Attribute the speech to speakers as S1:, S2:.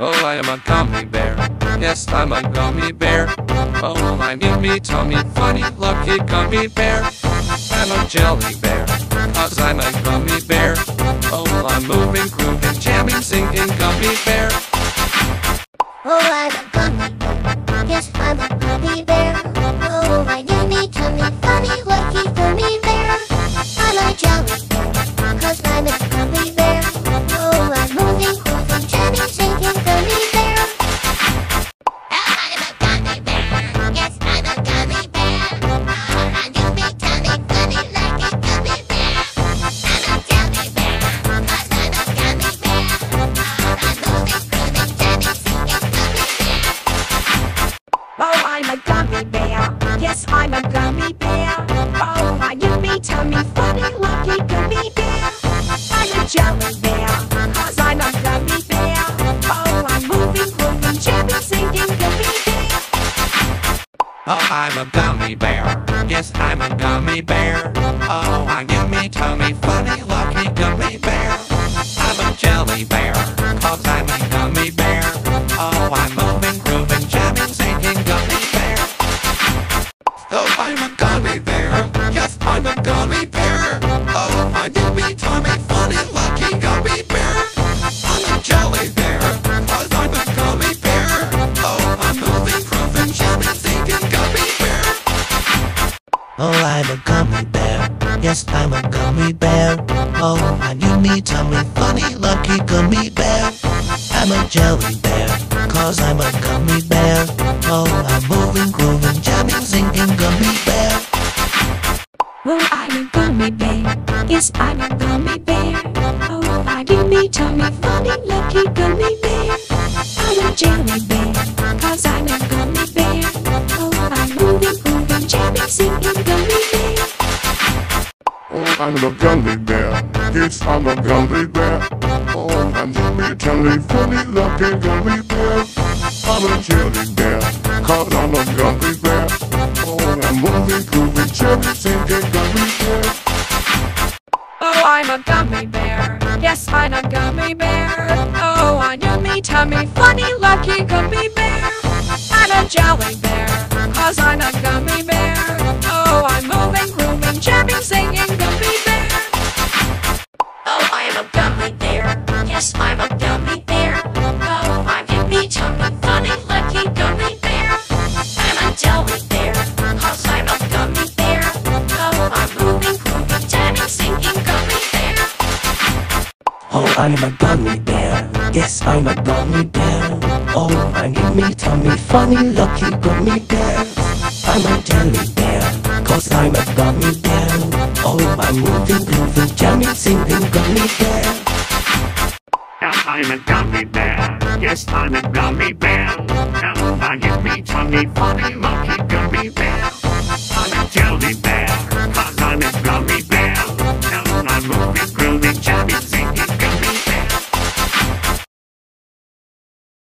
S1: Oh, I am a gummy bear. Yes, I'm a gummy bear. Oh, I'm yummy, tummy, funny, lucky gummy bear. I'm a jelly bear, cause I'm a gummy bear. Oh, I'm moving, grooving, jamming, singing gummy bear.
S2: Oh, I'm a gummy bear. Yes, I'm a gummy bear. Oh, my yummy, tummy, funny, lucky I'm a gummy bear. Yes, I'm a gummy bear. Oh, my yummy tummy, funny, lucky gummy bear. I'm a jelly bear, cause I'm a gummy bear. Oh, I'm moving, grooving, jamming, singing gummy bear.
S3: Oh, I'm a gummy bear. Yes, I'm a gummy bear. Oh,
S1: I give me tummy, funny, lucky gummy bear. I'm a jelly bear, cause I'm a gummy bear. Oh, I'm moving, Oh, I'm a gummy bear. Yes, I'm a gummy bear. Oh, I give me tummy, funny, lucky gummy bear. I'm a jelly bear, cause I'm a gummy bear. Oh, I'm moving, grooving, jamming, singing gummy bear.
S4: Oh, I'm a gummy bear. Yes, I'm a gummy bear. Oh, and you me tummy funny, lucky gummy bear. I'm a jelly bear, cause I'm a gummy bear. Oh, I'm moving, grooving, singing gummy bear.
S3: Oh, I'm a gummy bear. Yes, I'm a gummy bear. Oh, I my yummy tummy, funny, lucky gummy bear. I'm a jelly bear, cause I'm a gummy bear. Oh, I'm moving, grooving, jamming, singing gummy bear.
S5: Oh, I'm a gummy bear. Yes, I'm a gummy bear. Oh, I'm yummy, jelly, funny, lucky gummy bear. I'm a jelly bear, cause Oh, I'm
S3: a gummy bear. Yes, I'm a gummy bear. Oh, I'm yummy tummy, funny, lucky gummy bear. I'm a jelly bear, cause I'm a gummy bear. Oh, I'm moving, grooving, jamming, singing gummy bear.
S2: Oh, I'm a gummy bear. Yes, I'm a gummy bear. I'm a gummy bear.
S4: Yes, I'm a gummy bear. Oh, I you me tummy funny, lucky gummy bear. I'm a jelly bear, cause I'm a gummy bear. Oh, I'm moving, grooving, jamming, singing gummy bear.
S6: I'm a gummy bear. Yes, I'm a gummy bear. Oh, I give me tummy funny, lucky gummy bear.